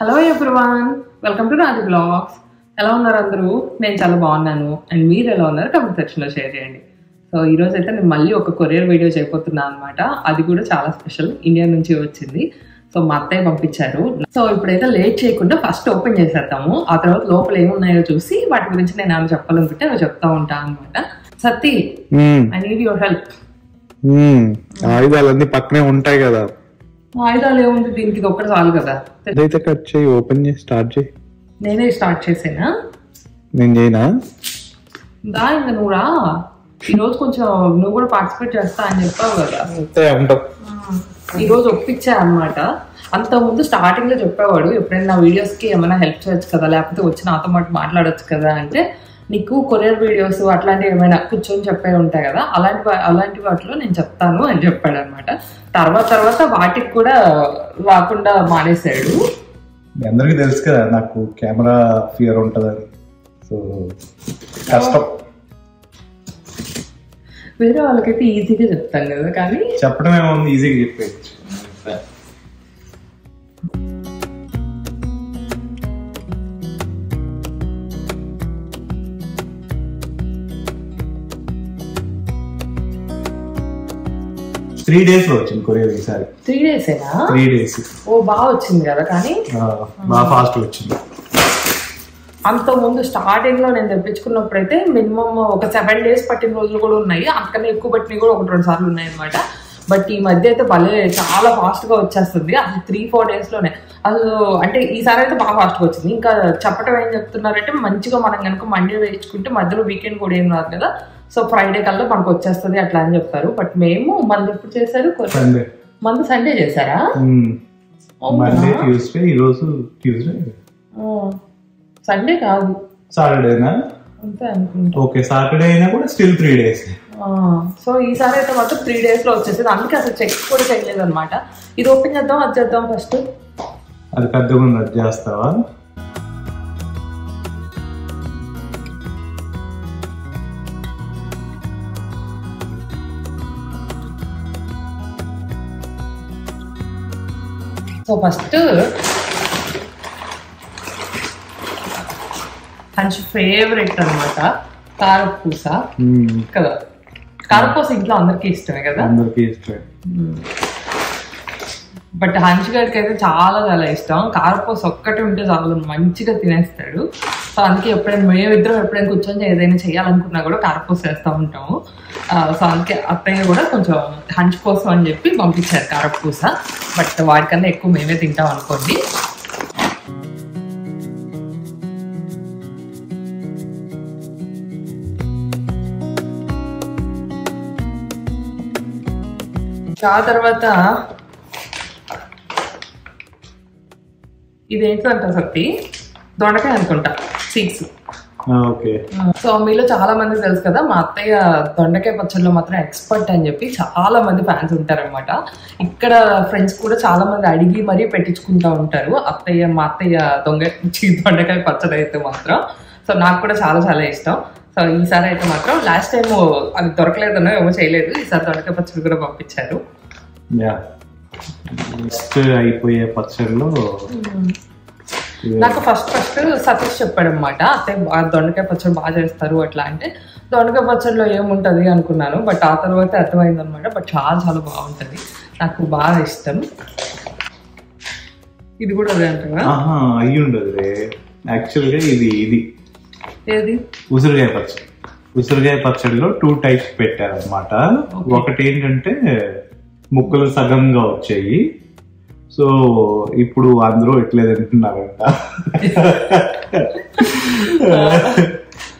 Hello everyone welcome to Raju blogs ఎలా ఉన్నారు అందరూ? నేను చాలా బాగున్నాను. అండ్ మీరు ఎలా ఉన్నారు? కమెంట్ సెక్షన్లో షేర్ చేయండి. సో ఈ రోజు అయితే నేను మళ్ళీ ఒక కొరియర్ వీడియో చేయబోతున్నాను అనమాట అది కూడా చాలా స్పెషల్ ఇండియా నుంచి వచ్చింది. సో మా అత్తయ్య పంపించారు. సో ఇప్పుడైతే లేట్ చేయకుండా ఫస్ట్ ఓపెన్ చేసేద్దాము. ఆ తర్వాత లోపల ఏమున్నాయో చూసి వాటి గురించి నేను ఆమె చెప్పాలనుకుంటే అవి చెప్తా ఉంటాను అనమాట Satti. I need your help. ఆయుధాలన్నీ పక్కనే ఉంటాయి కదా. ఆయుధాలు ఏముంది? దీనికి ఇది ఒక్కటి చాలు కదా. అదైతే కట్ చేయి ఓపెన్ చేసి స్టార్ట్ చేయి. నేనే స్టార్ట్ చేసేనా? నేను చేయనా? దా ఇంకా నువ్వు రా. ఈ రోజు కొంచెం నువ్వు కూడా పార్టిసిపేట్ చేస్తా అని చెప్పావు కదా. అంతే ఉంటావు ఈ రోజు ఒప్పించా అనమాట అంత ముందు స్టార్టింగ్లో చెప్పేవాడు ఎప్పుడైనా నా వీడియోస్కి ఏమైనా హెల్ప్ చేయొచ్చు కదా? లేకపోతే వచ్చి నాతో పాటు మాట్లాడొచ్చు కదా? అంటే నీకు కొరియర్ వీడియోస్ అట్లాంటివి ఏమైనా కూర్చొని చెప్పే ఉంటాయి కదా అలాంటి అలాంటి వాటిలో నేను చెప్తాను అని చెప్పాడు అనమాట తర్వాత తర్వాత వాటికి కూడా రాకుండా మానేశాడు. మీ అందరికీ తెలుసు కదా నాకు కెమెరా ఫియర్ ఉంటుందని. సో కష్టం. వేరే వాళ్ళకైతే ఈజీగా చెప్తాను కదా కానీ చెప్పడం ఏముంది ఈజీగా చెప్పేయచ్చు. త్రీ డేస్లో వచ్చింది కొరియర్ ఈసారి త్రీ డేసేనా త్రీ డేస్. ఓ బాగా వచ్చింది కదా కానీ? బాగా ఫాస్ట్ వచ్చింది. అంత ముందు స్టార్టింగ్లో నేను తెప్పించుకున్నప్పుడైతే మినిమం ఒక సెవెన్ డేస్ పట్టిన రోజులు కూడా ఉన్నాయి. అంతకన్నా ఎక్కువ పట్టినవి కూడా ఒకటి రెండు సార్లు ఉన్నాయి అనమాట బట్ ఈ మధ్య అయితే భలే చాలా ఫాస్ట్గా వచ్చేస్తుంది. అసలు త్రీ ఫోర్ డేస్లోనే అసలు అంటే ఈసారి అయితే బాగా ఫాస్ట్గా వచ్చింది. ఇంకా చెప్పడం ఏం చెప్తున్నారంటే మంచిగా మనం కనుక మండే వేయించుకుంటే మధ్యలో వీకెండ్ కూడా ఏం రాదు కదా. సో ఫ్రైడే కల్లా మనకు వచ్చేస్తుంది అట్లా అని చెప్తారు బట్ మేము మంది ఎప్పుడు చేశారు? మంది సండే చేశారా? మండే ట్యూస్డే ఈరోజు ట్యూస్డే సండే కాదు. సాటర్డేనా ఓకే సాటర్డే అయినా కూడా స్టిల్ త్రీ డేస్ సో ఈసారి అయితే మాత్రం త్రీ డేస్లో వచ్చేసింది. అందుకే అసలు చెక్ కూడా చేయలేదు అనమాట ఇది ఓపెన్ చేద్దాం అది చేద్దాం ఫస్ట్ అది పెద్దగా ఉంది అది చేస్తావా? సో ఫస్ట్ మంచి ఫేవరెట్ అనమాట కారపూస మ్మ్. కదా? కారపూస ఇంట్లో అందరికీ ఇష్టమే కదా? అందరికీ ఇష్టం బట్ హంచ్ గారికి అయితే చాలా చాలా ఇష్టం. కారపూస ఒక్కటి ఉంటే చాలు మంచిగా తినేస్తాడు. సో అందుకే ఎప్పుడైనా మేమిద్దరం ఎప్పుడైనా కూర్చొని ఏదైనా చేయాలనుకున్నా కూడా కారపూస వేస్తూ ఉంటాము. సో అందుకే అత్తయ్య కూడా కొంచెం హంచ్ కోసం అని చెప్పి పంపించారు కారపూస. బట్ వాటికన్నా ఎక్కువ మేమే తింటాం అనుకోండి. ఆ తర్వాత ఇదేంటో అంట సత్తి? దొండకాయ అనుకుంటా. సీడ్స్ సో మీలో చాలా మంది తెలుసు కదా మా అత్తయ్య దొండకాయ పచ్చడిలో మాత్రం ఎక్స్పర్ట్ అని చెప్పి చాలా మంది ఫ్యాన్స్ ఉంటారన్నమాట. ఇక్కడ ఫ్రెండ్స్ కూడా చాలా మంది అడిగి మరీ పెట్టించుకుంటా ఉంటారు. అత్తయ్య మా అత్తయ్య దొంగ దొండకాయ పచ్చడి అయితే మాత్రం. సో నాకు కూడా చాలా చాలా ఇష్టం. సో ఈసారి అయితే మాత్రం లాస్ట్ టైం అది దొరకలేదనో ఏమో చేయలేదు. ఈసారి దొండకాయ పచ్చడి కూడా పంపించారు. నెక్స్ట్ అయిపోయే పచ్చడిలో నాకు ఫస్ట్ ఫస్ట్ సతీష్ చెప్పాడు అనమాట అత్తయ్య బాగా దొండకాయ పచ్చడి బాగా చేస్తారు అట్లా అంటే దొండకాయ పచ్చడిలో ఏముంటది అనుకున్నాను బట్ ఆ తర్వాత అర్థమైంది అనమాట బట్ చాలా చాలా బాగుంటది. నాకు బాగా ఇష్టం. ఇది కూడా అదే అంటారా అయ్యి ఉండదు యాక్చువల్గా ఇది ఇది. ఏది? ఉసిరికాయ పచ్చడి. ఉసిరికాయ పచ్చడిలో టూ టైప్స్ పెట్టారనమాట. ఒకటి ఏంటంటే ముక్కలు సగంగా వచ్చాయి. సో ఇప్పుడు అందరూ ఇట్లే తింటున్నారంట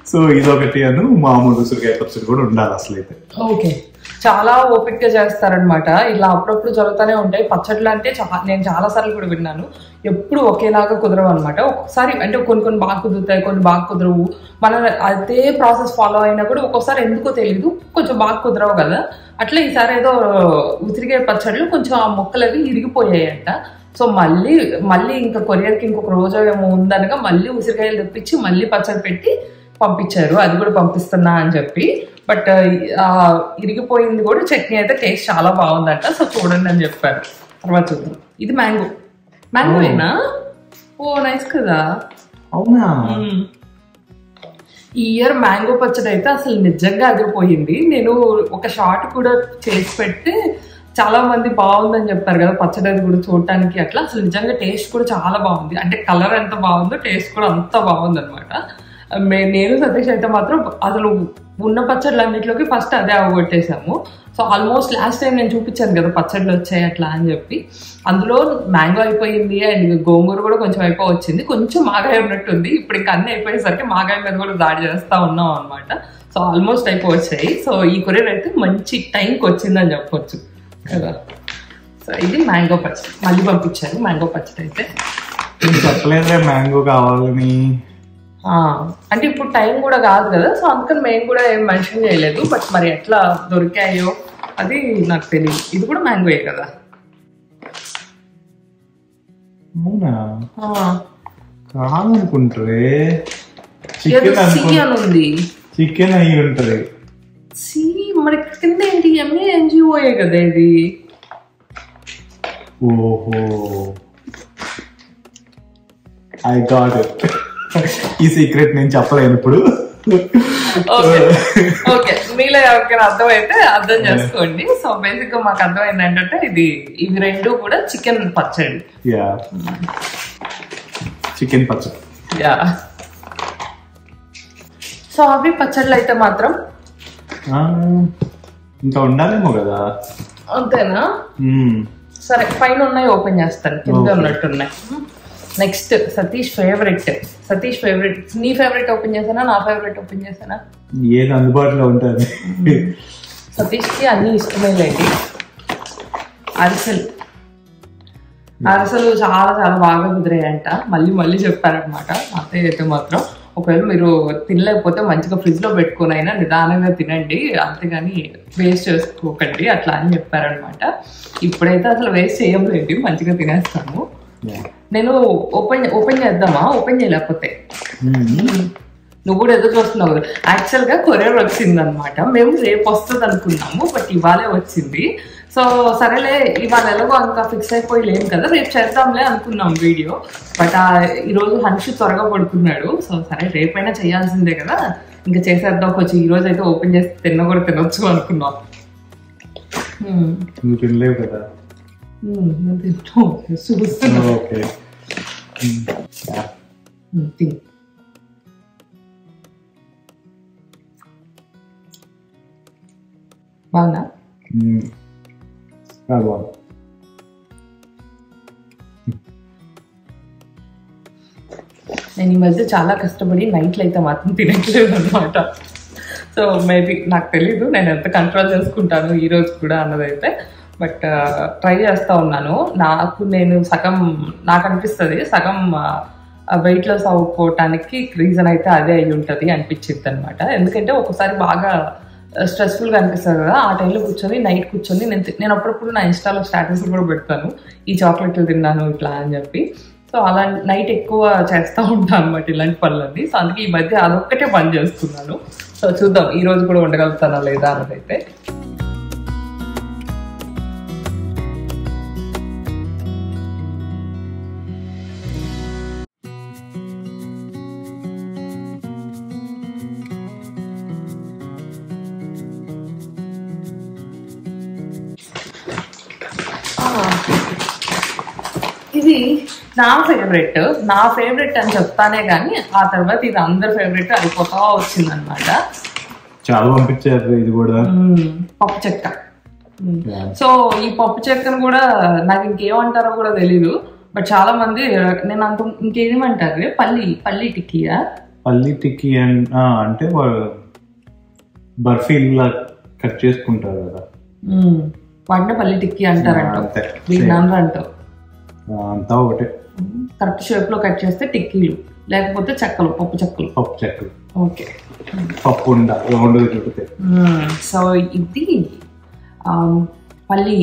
సో ఇదొకటి అను మామూలు ఉసిరికాయ పచ్చడి కూడా ఉండాలి అసలు అయితే ఓకే. చాలా ఓపిక చేస్తారనమాట ఇలా అప్పుడప్పుడు జరుగుతూనే ఉంటాయి. పచ్చళ్ళు అంటే చా- నేను చాలా సార్లు కూడా విన్నాను. ఎప్పుడు ఒకేలాగా కుదరవు అనమాట ఒక్కొక్కసారి అంటే కొన్ని కొన్ని బాగా కుదురుతాయి కొన్ని బాగా కుదరవు. మన అదే ప్రాసెస్ ఫాలో అయినా కూడా ఒక్కోసారి ఎందుకో తెలియదు కొంచెం బాగా కుదరవు కదా. అట్లా ఈసారి ఏదో ఉసిరికాయ పచ్చళ్ళు కొంచెం ఆ మొక్కలు అవి ఇరిగిపోయాయంట. సో మళ్ళీ మళ్ళీ ఇంకా కొరియర్కి ఇంకొక రోజు ఏమో ఉందనగా మళ్ళీ ఉసిరికాయలు తెప్పించి మళ్ళీ పచ్చడి పెట్టి పంపించారు. అది కూడా పంపిస్తున్నా అని చెప్పి. బట్ ఇరిగిపోయింది కూడా చట్నీ అయితే టేస్ట్ చాలా బాగుందంట. సో చూడండి అని చెప్పారు. తర్వాత చూద్దాం. ఇది మ్యాంగో. మ్యాంగోయేనా ఓ. నైస్ కదా. అవునా. ఈ ఇయర్ మ్యాంగో పచ్చడి అయితే అసలు నిజంగా అదిరిపోయింది. నేను ఒక షార్ట్ కూడా చేసి పెడితే చాలా మంది బాగుందని చెప్పారు కదా పచ్చడి అది కూడా చూడటానికి అట్లా. అసలు నిజంగా టేస్ట్ కూడా చాలా బాగుంది. అంటే కలర్ ఎంత బాగుందో టేస్ట్ కూడా అంత బాగుంది అనమాట నేను సతీష్ అయితే మాత్రం అసలు ఉన్న పచ్చళ్ళన్నింటిలోకి ఫస్ట్ అదే అవగొట్టేసాము సో ఆల్మోస్ట్ లాస్ట్ టైం నేను చూపించాను కదా పచ్చళ్ళు వచ్చాయి అట్లా అని చెప్పి. అందులో మ్యాంగో అయిపోయింది అండ్ గోంగూర కూడా కొంచెం అయిపో వచ్చింది. కొంచెం మాగాయ ఉన్నట్టుంది. ఇప్పుడు ఇంకా అన్ని అయిపోయేసరికి మాగాయ మీద కూడా దాడి చేస్తా ఉన్నాం అనమాట సో ఆల్మోస్ట్ అయిపోవచ్చాయి. సో ఈ కొరియర్ అయితే మంచి టైంకి వచ్చిందని చెప్పొచ్చు. కదా? సో ఇది మ్యాంగో పచ్చడి. మళ్ళీ పంపించారు మ్యాంగో పచ్చడి అయితే. నేను మ్యాంగో కావాలని. అంటే ఇప్పుడు టైం కూడా కాదు కదా సో అందుకని మేము కూడా ఏం మెన్షన్ చేయలేదు. బట్ మరి ఎట్లా దొరికాయో అది నాకు తెలియదు ఇది కూడా మ్యాంగోయే కదా. ఏదో చికెన్ ఉంది చికెన్ అయి ఉంటది. సి మరి కింద ఏంటి? ఎంఏ ఎన్జిఓయే కదా ఇది. ఓహో. ఐ గాట్ ఇట్ ఈ సీక్రెట్ నేను చెప్పలేను ఇప్పుడు. ఓకే. ఓకే. మీలో ఎవరికైనా అర్థమైతే అర్థం చేసుకోండి. సో బేసిక్గా మాకు అర్థమైంది ఏంటంటే ఇది ఇవి రెండు కూడా చికెన్ పచ్చడి. యా చికెన్ పచ్చడి. యా సో అవి పచ్చళ్ళు అయితే మాత్రం ఇంకా ఉండాలేమో కదా. అంతేనా? మ్మ్. సరే పైన ఉన్నాయి ఓపెన్ చేస్తాను. కింద. ఉన్నట్టున్నాయి. Next Satish favourite Satish favourite నీ ఫేవరెట్ ఓపెన్ చేసానా నా ఫేవరెట్ ఓపెన్ చేసానా ఏది అందుబాటులో ఉంటుంది. సతీష్కి అన్ని ఇష్టమే లేండి అరిసెలు. అరిసెలు చాలా చాలా బాగా కుదిరాయంట. మళ్ళీ మళ్ళీ చెప్పారనమాట అత్తయ్య అయితే మాత్రం ఒకవేళ మీరు తినలేకపోతే మంచిగా ఫ్రిడ్జ్లో పెట్టుకుని అయినా నిదానంగా తినండి. అంతేగాని వేస్ట్ చేసుకోకండి. అట్లా అని చెప్పారనమాట ఇప్పుడైతే అసలు వేస్ట్ చేయలేండి మంచిగా తినేస్తాము. నేను ఓపెన్ ఓపెన్ చేద్దామా? ఓపెన్ చేయలేకపోతే. నువ్వు కూడా ఎదురు చూస్తున్నావు కదా. యాక్చువల్గా కొరియర్ వచ్చింది అనమాట మేము రేపు వస్తుంది అనుకున్నాము బట్ ఇవాళే వచ్చింది. సో సరేలే ఇవాళ ఎలాగో ఇంకా ఫిక్స్ అయిపోయి లేం కదా. రేపు చేద్దాంలే అనుకున్నాం వీడియో. బట్ ఆ ఈరోజు హన్షి త్వరగా పడుకున్నాడు. సో సరే రేపైనా చేయాల్సిందే కదా. ఇంకా చేసేద్దాం. కొంచెం ఈ రోజు అయితే ఓపెన్ చేసి తిన్న కూడా తినొచ్చు అనుకున్నాం. తినలేవు కదా. బాగుందా మ్మ్. చాలా బాగుంది నేను ఈ మధ్య చాలా కష్టపడి నైట్లు అయితే మాత్రం తినట్లేదు అనమాట సో మేబీ నాకు తెలీదు నేను ఎంత కంట్రోల్ చేసుకుంటాను ఈ రోజు కూడా అన్నదైతే. బట్ ట్రై చేస్తూ ఉన్నాను. నాకు నేను సగం నాకు అనిపిస్తుంది సగం వెయిట్ లాస్ అవ్వకపోవటానికి రీజన్ అయితే అదే అయి ఉంటుంది అనిపించింది అనమాట ఎందుకంటే ఒక్కోసారి బాగా స్ట్రెస్ఫుల్గా అనిపిస్తుంది కదా ఆ టైంలో కూర్చొని నైట్ కూర్చొని నేను నేను అప్పుడప్పుడు నా ఇన్స్టాలో స్టాటస్ కూడా పెడతాను. ఈ చాక్లెట్లు తిన్నాను ఇట్లా అని చెప్పి. సో అలా నైట్ ఎక్కువ చేస్తూ ఉంటాను అనమాట ఇలాంటి పనులన్నీ. సో అందుకే ఈ మధ్య అదొక్కటే పని చేస్తున్నాను. సో చూద్దాం ఈ రోజు కూడా ఉండగలుగుతానా లేదా అన్నదైతే. ఇది నా ఫేవరెట్ నా ఫేవరెట్ అని చెప్తానే కానీ ఆ తర్వాత ఇది అందరి ఫేవరెట్ అయిపోతా వచ్చిందనమాట. చాలా పంపించారు ఇది కూడా. పప్పు చెక్క. సో ఈ పప్పు చెక్కను కూడా నాకు ఇంకేమంటారో కూడా తెలీదు. బట్ చాలా మంది నేను అంత ఇంకేమంటారు? పల్లి పల్లి టిక్కీయా? పల్లి టిక్కీ అంటే బర్ఫీలా కట్ చేసుకుంటారు కదా. వాటిని పల్లి టిక్కీ అంటారంట ఆ, అంతా ఒకటే. కరెక్ట్ షేప్లో కట్ చేస్తే టిక్కీలు లేకపోతే చెక్కలు పప్పు చెక్కలు. పప్పు చెక్కలు. ఓకే. పప్పు సో ఇది పల్లి.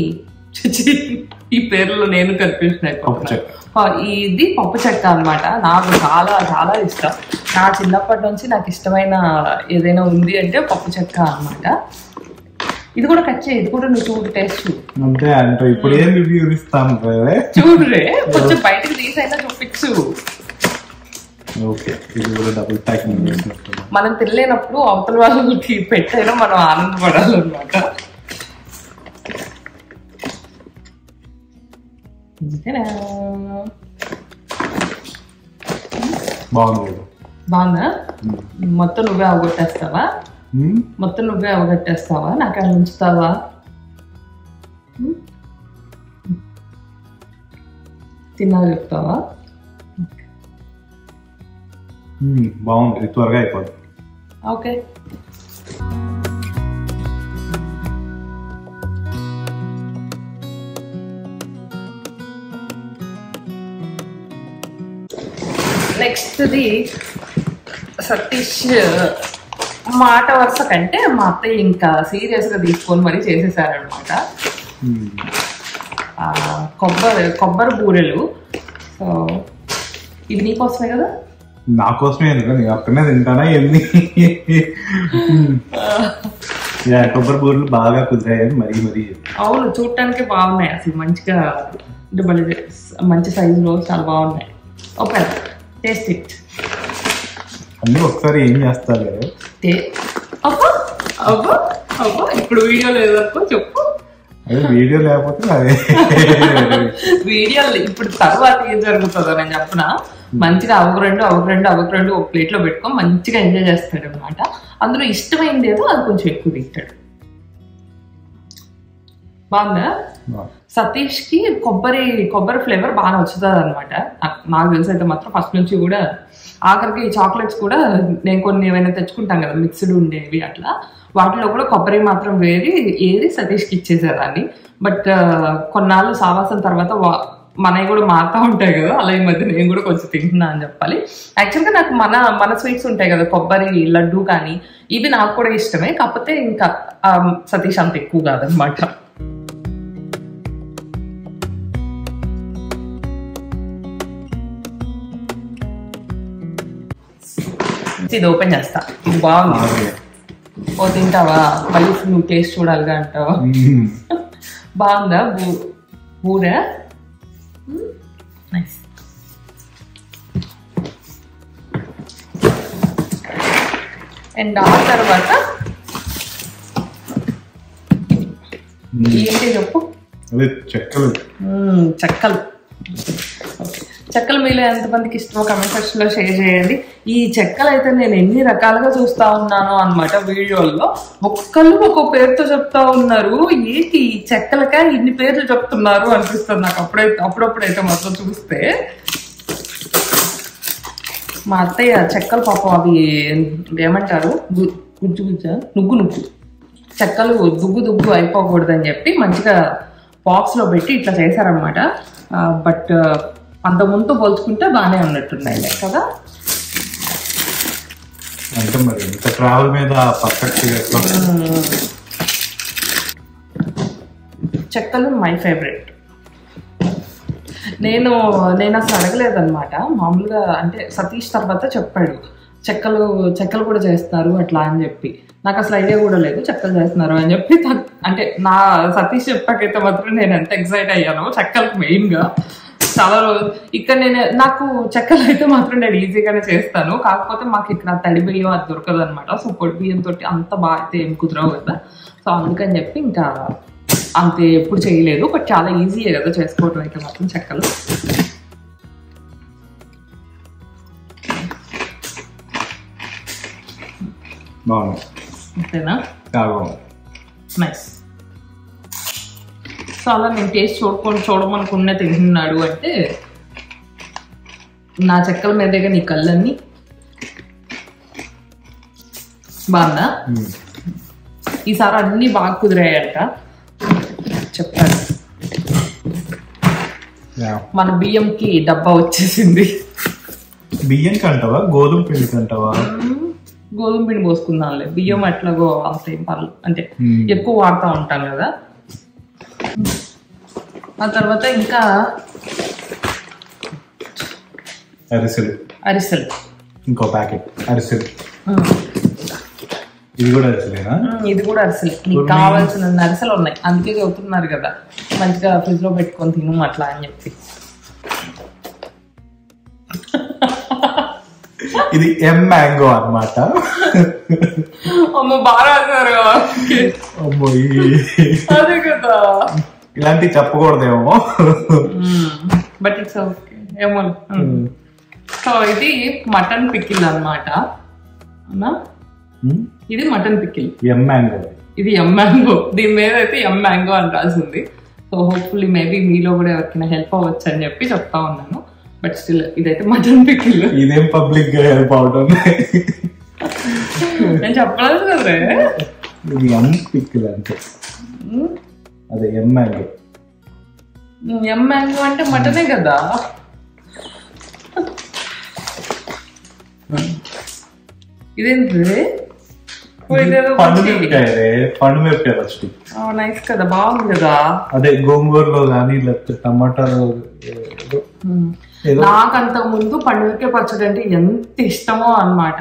ఈ పేర్లో నేను ఆ, ఇది పప్పు చెక్క అన్నమాట. నాకు చాలా చాలా ఇష్టం. నా చిన్నప్పటి నుంచి నాకు ఇష్టమైన ఏదైనా ఉంది అంటే పప్పు చెక్క అన్నమాట. ఇది కూడా కట్ చేయి ఇది కూడా నువ్వు చూడు టేస్ట్ అంతే అంటే ఇప్పుడు ఏం రివ్యూ ఇస్తాను రే చూడురే కొంచెం బయటకు తీసైనా చూపించు ఓకే ఇది కూడా డబుల్ ప్యాకింగ్ చేసినట్టు మనం తినలేనప్పుడు అవతల వాళ్ళకి పెట్టైనా మనం ఆనందపడాలన్నమాట? బాగుంది. బాగుందా? మొత్తం నువ్వే అవగొట్టేస్తావా. మొత్తం నువ్వే అవగొట్టేస్తావా? నాకు అలా ఉంచుతావా? ఉం? తిన్నా చెప్తావా? మ్మ్. బాగుంది త్వరగా అయిపోద్ది. ఓకే. నెక్స్ట్ది సతీష్ మాట వరుస కంటే మా అత్తయ్య ఇంకా సీరియస్గా తీసుకొని మరీ చేసేసారనమాట. కొబ్బరి కొబ్బరి బూరెలు. సో ఇవి నీకోసమే కదా? నా కోసమే ఎందుకు? నేను అక్కడనే తింటానా ఎన్ని కొబ్బరి బూరెలు బాగా కుదిరాయని మరీ మరీ అవును చూడటానికి బాగున్నాయి అసలు. మంచిగా అంటే భలే మంచి సైజులో చాలా బాగున్నాయి. Okay taste it. అన్ని ఒకసారి ఏం చేస్తారు కదా టే అబ్బా అబ్బా అబ్బా ఇప్పుడు వీడియో లేదనుకో చెప్పు. అదే వీడియో లేకపోతే అదే. వీడియో ఇప్పుడు తర్వాత ఏం జరుగుతుందో నేను చెప్పిన మంచిగా అవకు రెండు అవకు రెండు అవకు రెండు ఒక ప్లేట్లో పెట్టుకొని మంచిగా ఎంజాయ్ చేస్తాడు అనమాట అందులో ఇష్టమైంది ఏదో అది కొంచెం ఎక్కువ తింటాడు. బాగుందా? సతీష్కి కొబ్బరి కొబ్బరి ఫ్లేవర్ బాగా నచ్చుతుంది అనమాట నాకు తెలిసి అయితే మాత్రం ఫస్ట్ నుంచి కూడా ఆఖరికి చాక్లెట్స్ కూడా నేను కొన్ని ఏమైనా తెచ్చుకుంటాం కదా మిక్స్డ్ ఉండేవి అట్లా. వాటిలో కూడా కొబ్బరి మాత్రం వేరి ఏరి సతీష్కి ఇచ్చేసేదాన్ని. బట్ కొన్నాళ్ళు సావాసం తర్వాత వా- మనవి కూడా మారుతూ ఉంటాయి కదా అలా ఈ మధ్య నేను కూడా కొంచెం తింటున్నా అని చెప్పాలి. యాక్చువల్గా నాకు మన మన స్వీట్స్ ఉంటాయి కదా కొబ్బరి లడ్డు కానీ ఇవి నాకు కూడా ఇష్టమే. కాకపోతే ఇంకా సతీష్ అంత ఎక్కువ కాదనమాట. ఇది ఓపెన్ చేస్తా. ఇది బాగుంది. ఓ తింటావా? మళ్ళీ నువ్వు టేస్ట్ చూడాలిగా అంటావా. బాగుందా? బూ నైస్ అండ్ ఆ తర్వాత మ్మ్. ఏంటి చెప్పు? చెక్కలు. మ్మ్, చెక్కలు. చెక్కలు మీలో ఎంతమందికి ఇష్టమో కమెంట్ సెక్షన్లో షేర్ చేయండి. ఈ చెక్కలు అయితే నేను ఎన్ని రకాలుగా చూస్తా ఉన్నాను అన్నమాట వీడియోల్లో. ఒక్కళ్ళు ఒక్కో పేరుతో చెప్తా ఉన్నారు. ఏంటి ఈ చెక్కలకే? ఇన్ని పేర్లు చెప్తున్నారు అనిపిస్తుంది నాకు. అప్పుడైతే అప్పుడప్పుడైతే మొత్తం చూస్తే. మా అత్తయ్య చెక్కలు పాపం అవి ఏమంటారు? గుజ్జు గుజ్జ? నుగ్గు నుగ్గు. చెక్కలు దుగ్గు దుగ్గు అయిపోకూడదని చెప్పి మంచిగా బాక్స్లో పెట్టి ఇట్లా చేశారనమాట బట్ అంత ముందు పోల్చుకుంటే బాగానే ఉన్నట్టున్నాయి లే కదా? అంటే మరి ఇంత ట్రావెల్ మీద పర్ఫెక్ట్ చెక్కలు మై ఫేవరెట్. నేను నేను అసలు అడగలేదన్నమాట. మామూలుగా అంటే సతీష్ తర్వాత చెప్పాడు చెక్కలు చెక్కలు కూడా చేస్తారు అట్లా అని చెప్పి. నాకు అసలు ఐడియా కూడా లేదు చెక్కలు చేస్తున్నారు అని చెప్పి. అంటే నా సతీష్ చెప్పాకైతే మాత్రం నేను ఎంత ఎక్సైట్ అయ్యానో చెక్కలకు మెయిన్గా. చాలా రోజు ఇక్కడ నేను నాకు చెక్కలు అయితే మాత్రం నేను ఈజీగానే చేస్తాను. కాకపోతే మాకు ఇక్కడ తడి బియ్యం అది దొరకదు అనమాట సో పొడి బియ్యం తోటి అంత బాగా అయితే ఏం కుదరవు కదా. సో అందుకని చెప్పి ఇంకా అంతే ఎప్పుడు చేయలేదు. బట్ చాలా ఈజీయే కదా చేసుకోవటం అయితే మాత్రం చెక్కలు. అంతేనా? నైస్ అలా నేను టేస్ట్ చూడుకొని చూడమనుకున్న తింటున్నాడు అంటే నా చెక్కల మీదేగా నీ కళ్ళన్నీ బాగుందా. ఈసారి అన్ని బాగా కుదిరాయంట. చెప్పారు యా. మన బియ్యంకి డబ్బా వచ్చేసింది. బియ్యం కంటావా? గోధుమ పిండి కంటావా? గోధుమ పిండి పోసుకుందాంలే. బియ్యం ఎట్లాగో అంత ఏం పర్లేదు అంటే. ఎక్కువ వాడుతూ ఉంటాం కదా. ఆ తర్వాత ఇంకా అరిసెలు. అరిసెలు. ఇంకో ప్యాకెట్. అరిసెలు. ఇది కూడా అసలేనా మ్మ్, ఇది కూడా అరిసెలే. నీకు కావాల్సిన అరిసెలు ఉన్నాయి. అందుకే చదువుతున్నారు కదా. మంచిగా ఫ్రిడ్జ్లో పెట్టుకొని తిను అట్లా అని చెప్పి. ఇది ఎం మ్యాంగో అన్నమాట. అమ్మ బాగా రాశారు అమ్మో అదే కదా. ఇలాంటివి చెప్పకూడదేమో. బట్ ఇట్స్ ఓకే ఏమో. సో ఇది మటన్ పికిల్ అన్నమాట. అవునా? ఉమ్, ఇది మటన్ పికిల్. ఎం మ్యాంగో. ఇది ఎం మ్యాంగో. దీని మీద అయితే ఎం మ్యాంగో అని రాసింది. సో హోప్ఫుల్లీ మేబీ మీలో కూడా ఎవరికైనా హెల్ప్ అవ్వచ్చు అని చెప్పి చెప్తా ఉన్నాను. బట్ స్టిల్ ఇదైతే మటన్ పికిల్. ఇదేం పబ్లిక్గా హెల్ప్ అవడం నేను చెప్పలేదు ఎం పిక్కులు అంటే. అదే ఎం మ్యాంగో ఎం మ్యాంగో అంటే మటనే కదా? ఇదేంటి ఓ, ఇదేదో పండు మిరపకాయ పండు మిరపకాయ నైస్ కదా బాగుంది కదా? అదే గోంగూరలో కానీ లేకపోతే టమాటాలో నాకంత ముందు పండుగకే పచ్చడి అంటే ఎంత ఇష్టమో అన్నమాట.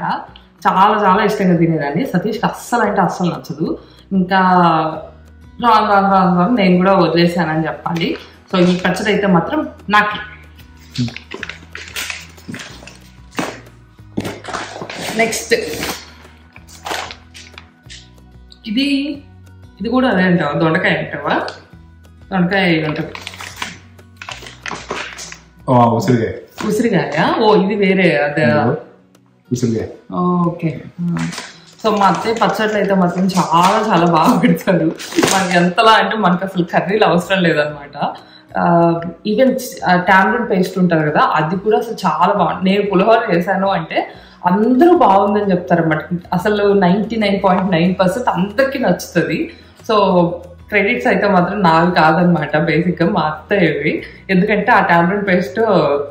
చాలా చాలా ఇష్టంగా తినేదాన్ని. సతీష్కి అస్సలు అంటే అస్సలు నచ్చదు. ఇంకా రాను రాను రాను రాను నేను కూడా వదిలేసానని చెప్పాలి. సో ఈ పచ్చడి అయితే మాత్రం నాకే. నెక్స్ట్ ఇది ఇది కూడా అదే అంటావా? దొండకాయ అంటావా? దొండకాయ ఉంటుంది ఉసిరికాయ ఉసిరికాయ ఓ ఇది వేరే అదే. ఉసిరికాయ ఓకే. సో మా అత్తయ్య పచ్చట్లు అయితే మాత్రం చాలా చాలా బాగా పెడతారు మనకి ఎంతలా అంటే మనకు అసలు కర్రీలు అవసరం లేదనమాట. ఈవెన్ టామరిన్ పేస్ట్ ఉంటుంది కదా అది కూడా అసలు చాలా బాగుంది నేను పులిహోర చేశాను అంటే అందరూ బాగుందని చెప్తారన్నమాట. అసలు ninety nine point nine percent అందరికీ నచ్చుతుంది. సో క్రెడిట్స్ అయితే మాత్రం నావి కాదనమాట బేసిక్గా మా అత్తయ్యవి ఎందుకంటే ఆ టామరిన్ పేస్ట్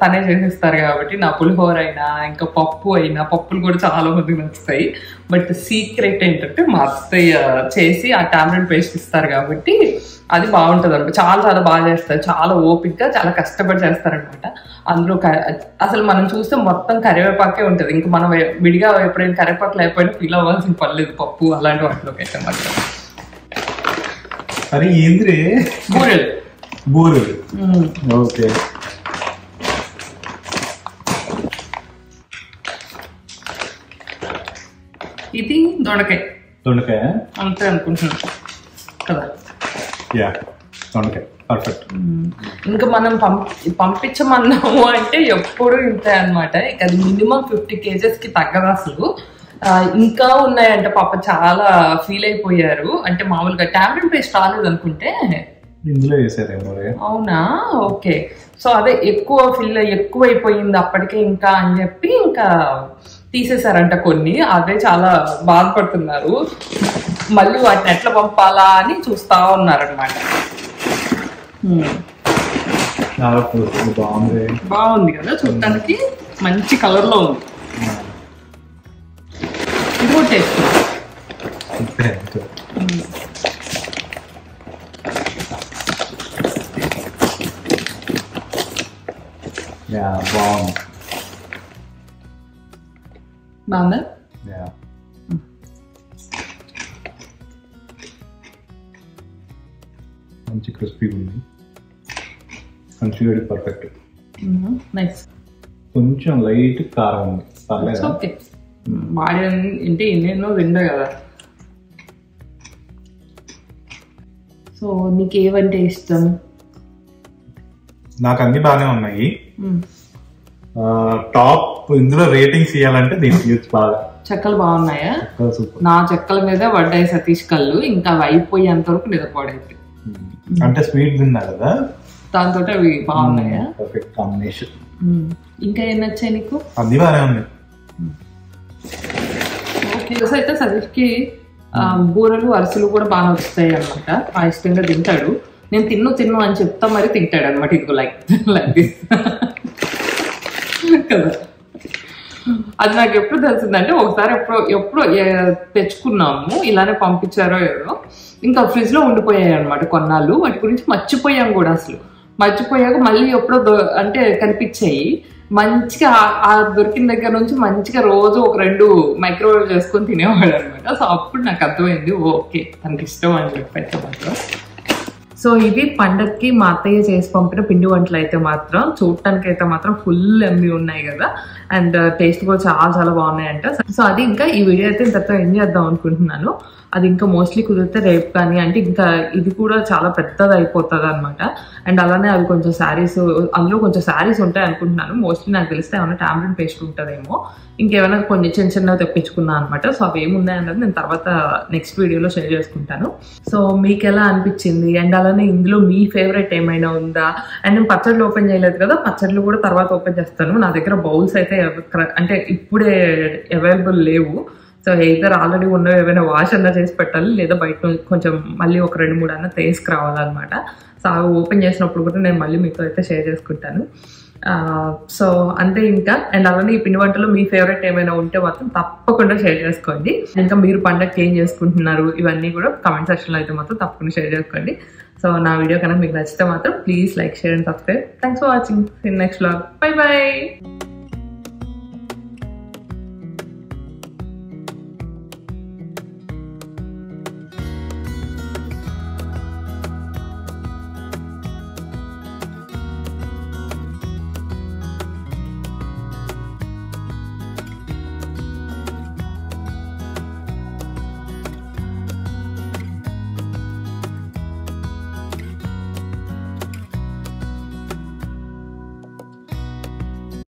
తనే చేసేస్తారు కాబట్టి నా పులిహోర అయినా ఇంకా పప్పు అయినా పప్పులు కూడా చాలా మందికి నచ్చుతాయి. బట్ సీక్రెట్ ఏంటంటే మా అత్తయ్య చేసి ఆ టామరిన్ పేస్ట్ ఇస్తారు కాబట్టి అది బాగుంటుంది అనమాట చాలా చాలా బాగా చేస్తారు చాలా ఓపిక్గా చాలా కష్టపడి చేస్తారనమాట అందులో అసలు మనం చూస్తే మొత్తం కరివేపాకే ఉంటుంది. ఇంకా మనం విడిగా ఎప్పుడైనా కరివేపాకు లేకపోయినా ఫీల్ అవ్వాల్సిన పర్లేదు పప్పు అలాంటి వాటిలోకి అయితే మాత్రం. అరే ఏంద్రే? బూరెలు. బూరెలు. ఓకే. ఇది దొండకాయ. దొండకాయ? అంతే అనుకుంటున్నాను. కదా? యా దొండకాయ. పర్ఫెక్ట్. ఇంకా మనం పంపి పంపించమన్నాము అంటే ఎప్పుడు ఇంతే అనమాట ఇక అది మినిమం ఫిఫ్టీ కేజెస్కి తగ్గదు అసలు. ఇంకా ఉన్నాయంట పాప చాలా ఫీల్ అయిపోయారు. అంటే మామూలుగా టాబ్లెట్ పేస్ట్ రాలేదు అనుకుంటే. ఇందులో వేసారేమో అవునా? ఓకే. సో అదే ఎక్కువ ఫిల్ ఎక్కువ అయిపోయింది అప్పటికే ఇంకా అని చెప్పి ఇంకా తీసేశారంట కొన్ని. అదే చాలా బాధపడుతున్నారు. మళ్ళీ వాటిని ఎట్లా పంపాలా అని చూస్తా ఉన్నారనమాట బాగుంది. బాగుంది కదా చూడటానికి మంచి కలర్లో ఉంది. ఇది కూడా టేస్ట్ అంతే అంతే యా బాగుంది బాగుందా యా మంచి క్రిస్పీ ఉంది మంచిగా పర్ఫెక్ట్ నైస్ కొంచెం లైట్ కారం ఉంది. పర్లేదా? ఓకే వాడి అంటే ఎన్నెన్నో తిండా కదా. సో నీకు ఏవంటే ఇష్టం? నాకు అన్ని బాగానే ఉన్నాయి. టాప్ ఇందులో రేటింగ్స్ ఇవ్వాలంటే దీనికి యూజ్ బాగా. చెక్కలు బాగున్నాయా? నా చెక్కల మీద పడ్డాయి సతీష్ కళ్ళు. ఇంకా అవి అయిపోయేంత వరకు నిద్రపోడైతే అంటే స్వీట్ తిన్నా కదా? దాంతో అవి బాగున్నాయా? Perfect combination. ఇంకా ఏం నచ్చాయి నీకు? అన్ని బాగానే ఉన్నాయి. తెలుసు అయితే సతీష్కి కి బూరెలు అరిసెలు కూడా బాగా వస్తాయి అనమాట ఆ ఇష్టంగా తింటాడు. నేను తిన్ను తిన్ను అని చెప్తా మరి తింటాడు అనమాట ఇదిగో లైక్ లైక్ దిస్ కదా? అది నాకు ఎప్పుడు తెలిసిందంటే ఒకసారి ఎప్పుడో ఎప్పుడో తెచ్చుకున్నాము. ఇలానే పంపించారో ఏదో ఇంకా ఫ్రిడ్జ్లో ఉండిపోయాయి అనమాట కొన్నాళ్ళు. వాటి గురించి మర్చిపోయాం కూడా అసలు. మర్చిపోయాక మళ్ళీ ఎప్పుడో అంటే కనిపించాయి. మంచిగా ఆ- దొరికిన దగ్గర నుంచి మంచిగా రోజు ఒక రెండు మైక్రోవేవ్ చేసుకొని తినేవాడు అనమాట సో అప్పుడు నాకు అర్థమైంది ఓకే తనకి ఇష్టం అని చెప్పి మాత్రం. సో ఇది పండక్కి మా అత్తయ్య చేసి పంపిన పిండి వంటలు అయితే మాత్రం చూడటానికి అయితే మాత్రం ఫుల్ ఎమ్మి ఉన్నాయి కదా. అండ్ uh, టేస్ట్ కూడా చాలా చాలా బాగున్నాయంట. సో అది ఇంకా ఈ వీడియో అయితే ఇంతతో ఎంజాయ్ చేద్దాం అనుకుంటున్నాను. అది ఇంకా మోస్ట్లీ కుదిరితే రేపు కానీ అంటే ఇంకా ఇది కూడా చాలా పెద్దది అయిపోతుంది అనమాట అండ్ అలానే అవి కొంచెం శారీస్ అందులో కొంచెం శారీస్ ఉంటాయి అనుకుంటున్నాను. మోస్ట్లీ నాకు తెలిస్తే ఏమైనా టాబ్లెట్ పేస్ట్ ఉంటుందేమో. ఇంకేమైనా కొన్ని చిన్న చిన్నవి తెప్పించుకున్నాను అనమాట సో అవి ఏమున్నాయి అన్నది నేను తర్వాత నెక్స్ట్ వీడియోలో షేర్ చేసుకుంటాను. సో మీకు ఎలా అనిపించింది? అండ్ అలానే ఇందులో మీ ఫేవరెట్ ఏమైనా ఉందా? అండ్ నేను పచ్చళ్ళు ఓపెన్ చేయలేదు కదా పచ్చళ్ళు కూడా తర్వాత ఓపెన్ చేస్తాను. నా దగ్గర బౌల్స్ అయితే క్ర- అంటే ఇప్పుడే అవైలబుల్ లేవు. సో ఎయిదర్ ఆల్రెడీ ఉన్నవి ఏమైనా వాష్ అన్నా చేసి పెట్టాలి? లేదా బయట నుంచి కొంచెం మళ్ళీ ఒక రెండు మూడు అన్న తీసుకురావాలన్నమాట సో అవి ఓపెన్ చేసినప్పుడు కూడా నేను మళ్ళీ మీతో అయితే షేర్ చేసుకుంటాను. సో అంతే ఇంకా. అండ్ అలానే ఈ పిండి వంటలు మీ ఫేవరెట్ ఏమైనా ఉంటే మాత్రం తప్పకుండా షేర్ చేసుకోండి. ఇంకా మీరు పండగకి ఏం చేసుకుంటున్నారు? ఇవన్నీ కూడా కమెంట్ సెక్షన్లో అయితే మాత్రం తప్పకుండా షేర్ చేసుకోండి. సో నా వీడియో కనుక మీకు నచ్చితే మాత్రం please like share and subscribe thanks for watching next blog bye bye